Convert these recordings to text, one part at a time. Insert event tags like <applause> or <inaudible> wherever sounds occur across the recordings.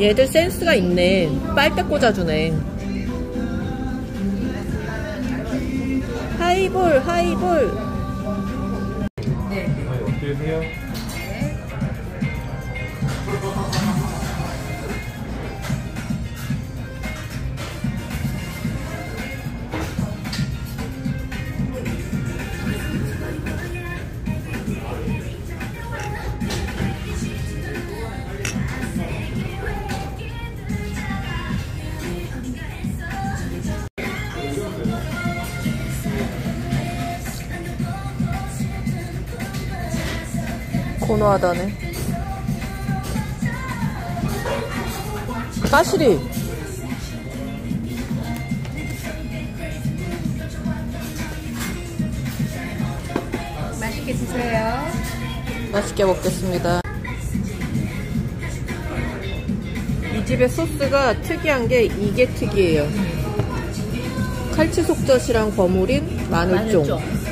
얘들 센스가 있네. 빨대 꽂아주네. 하이볼, 하이볼. 어떻게 세요? 고노하다네. 까시리. 맛있게 드세요. 맛있게 먹겠습니다. 이 집의 소스가 특이한 게 이게 특이해요. 칼치 속젓이랑 버무린 마늘종.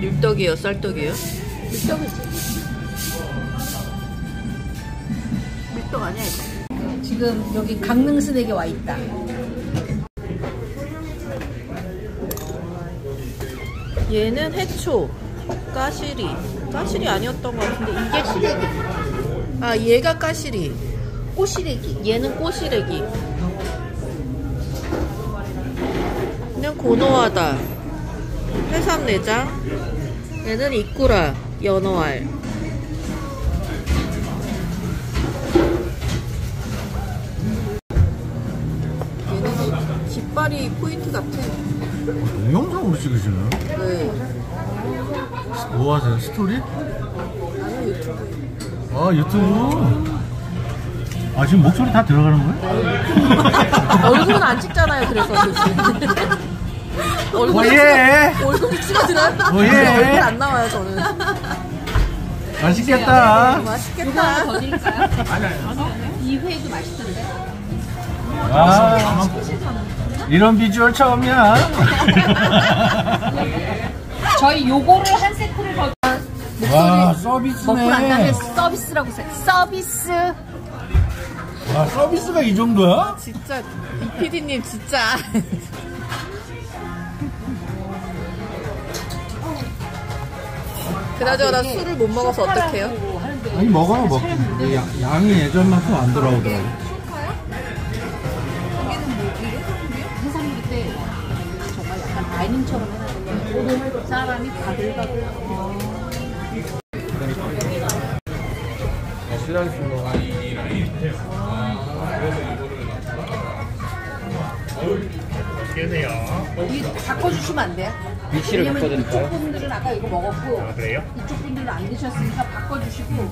밀떡이요, 쌀떡이요? 밀떡이지. 밀떡 아니야 이거. 지금 여기 강릉 스낵에 와 있다. 얘는 해초, 까시리. 까시리 아니었던 것 같은데 이게 시래기, 아 얘가 까시리. 꼬시래기. 얘는 꼬시래기. 그냥 고노하다. 해삼 내장. 얘는 이꾸라 연어알. 얘는 깃발이 포인트 같아. 동영상으로 찍으시네. 네. 뭐 하세요? 스토리? 나는 유튜브. 아 유튜브. 아 지금 목소리 다 들어가는 거야? <laughs> 얼굴은 안 찍잖아요. 그래서 <laughs> 얼굴 뭐예? 얼굴 찍어드려요? 뭐해? 얼굴 안 나와요 저는. 맛있겠다. 맛있겠다. 더 드릴까요? 이 회도 맛있던데. 와 이런 비주얼 처음이야. <laughs> 저희 요거를 한 세트를 더 와 서비스네. 서비스라고 써요. 서비스. 와 서비스가 이 정도야? 진짜 이 PD님 진짜. <laughs> 그나저나 술을 못 먹어서 어떡해요? 아니 먹어요 먹. 야- 양이 예전만큼 안 들어오더라고. 해산물이 때 정말 약간 다이닝처럼 해놨는데 사람이 바글바글 이 바꿔주시면 안 돼요? 위치를 왜냐면 바꿔드릴까요? 이쪽 분들은 아까 이거 먹었고 그래요? 이쪽 분들은 안 드셨으니까 바꿔주시고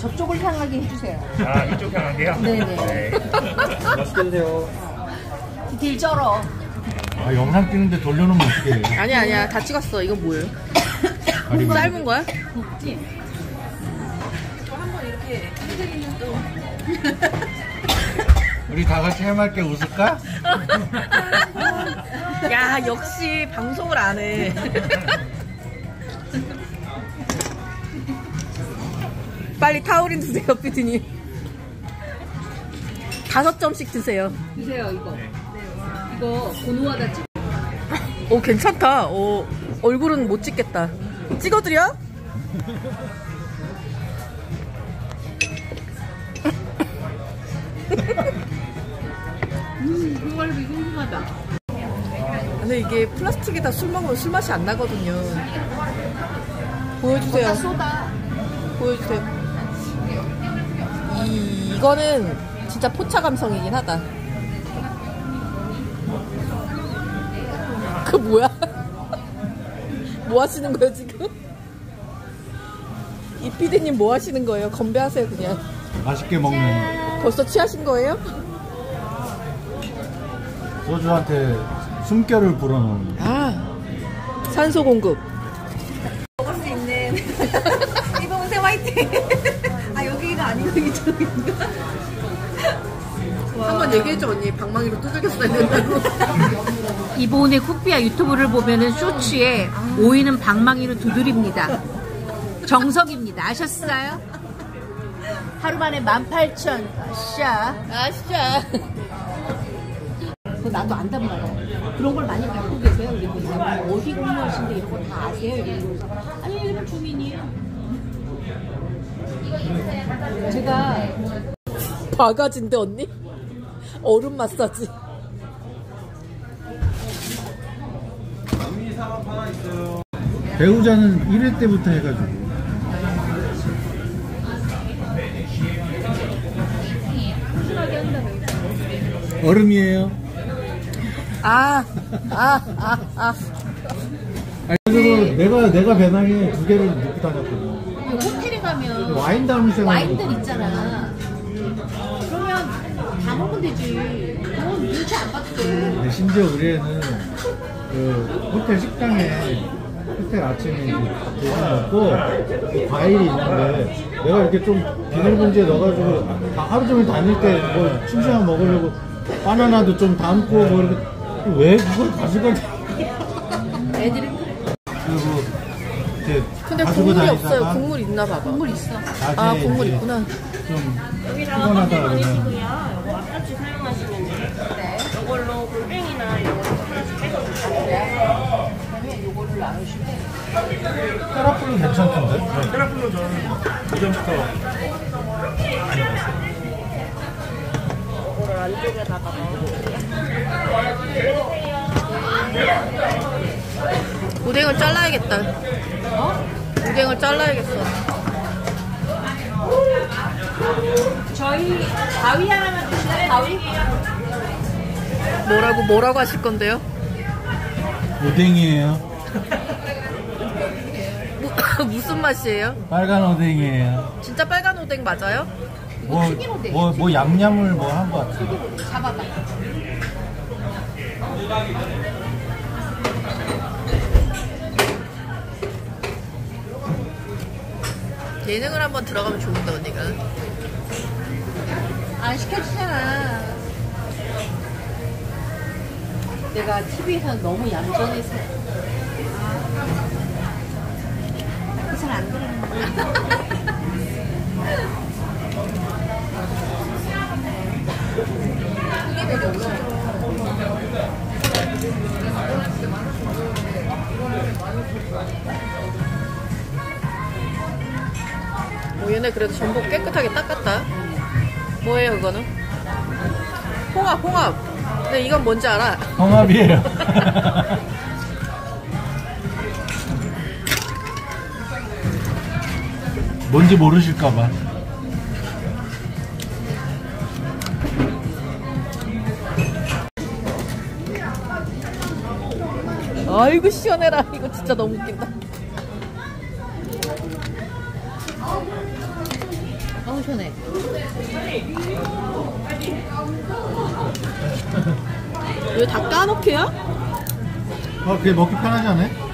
저쪽을 향하게 해주세요 아 이쪽 향한데요? 네네. 네. <laughs> 맛있게 드세요. 딜 쩔어 아 영상 찍는데 돌려놓으면 어떡해. 아니야 아니야 다 찍었어. 이건 뭐예요? 가리비. 삶은 거야? 우리 다 같이 해맑게 웃을까? <laughs> 야 역시 방송을 안 해. <laughs> 빨리 타우린 드세요 피디님. 다섯 점씩 드세요. 드세요 이거 이거 고노하다 찍 오 괜찮다. 오 얼굴은 못 찍겠다. 찍어드려? 음, 이걸비 궁금하다 근데 이게 플라스틱에다 술 먹으면 술 맛이 안 나거든요. 보여주세요. 쏟아 보여주세요. 이, 이거는 진짜 포차 감성이긴 하다. 그 뭐야? <laughs> 뭐 하시는 거예요, 지금? 이 피디님 뭐 하시는 거예요? 건배하세요, 그냥. 맛있게 먹는 벌써 취하신 거예요? 소주한테 숨결을 불어넣는. 아, 산소 공급. 먹을 수 있는 <laughs> 이동생 화이팅! 아 여기가 아니고 이쪽인가? 한번 얘기해줘 언니 방망이로 두들겼어야 된다고 <laughs> 이번에 쿠피아 유튜브를 보면은 쇼츠에 오이는 방망이로 두드립니다. 정석입니다. 아셨어요? 하루 만에 18,000. 아싸. 아시죠 그거 나도 안단 말이야. 그런 걸 많이 갖고 계세요? 그리고 이제 어디 근무하신데 이런 거 다 아세요? 이러면서 아니 일본 주민이에요. 제가 바가지인데 언니? 얼음 마사지 배우자는 1회 때부터 해가지고. 얼음이에요. 아, 아, 아, 아. 아니, 그리고 내가, 내가 배낭에 두 개를 넣고 다녔거든. 호텔에 가면 와인 담을 생각 와인들 있잖아. 그러면 다 먹으면 되지. 그건 눈치 안 돼. 근데 심지어 우리 애는 그 호텔 식당에 호텔 아침에 이제 밥 먹고 그 과일이 있는데 내가 이렇게 좀 비닐봉지에 넣어가지고 다 하루 종일 다닐 때 뭐 심심하면 먹으려고 바나나도 좀 담고 뭐 이렇게 왜 그걸 가지고 애들이 그리고 이렇게 근데 가지고 국물이 다니다가 없어요 국물 있나 봐봐 국물 있어. 낮에 아 국물 이제 있구나 좀 피곤하다 그러면 이거 앞같이 사용하시면 돼요. 네. 이걸로 골뱅이나 이런 거 하나씩 빼서 드세요. 테라플로 괜찮던데? 테라플로 저는 이전부터 이거를 안쪽에다가 넣어주세요. 우댕을 잘라야겠다 어? 우댕을 잘라야겠어 저희 가위 하나만 주실래요? 가위? 뭐라고 뭐라고 하실 건데요? 오뎅이에요. 무- <laughs> 무슨 맛이에요? 빨간 오뎅이에요. 진짜 빨간 오뎅 맞아요? 뭐, 뭐, 뭐 양념을 뭐 한 것 같아요. 잡아봐. 예능을 한번 들어가면 좋은데 언니가 안 시켜주잖아. 내가 TV에서 너무 얌전해서. 잘안 들리는 거야. <laughs> 오, 얘네 그래도 전복 깨끗하게 닦았다 뭐예요 이거는? 홍합 홍합 근데 이건 뭔지 알아? 홍합이에요. <laughs> 뭔지 모르실까봐. 아이고 시원해라 이거 진짜 너무 웃긴다 너무 시원해. <laughs> 왜 다 까놓게요? 어, 그게 먹기 편하지 않아요?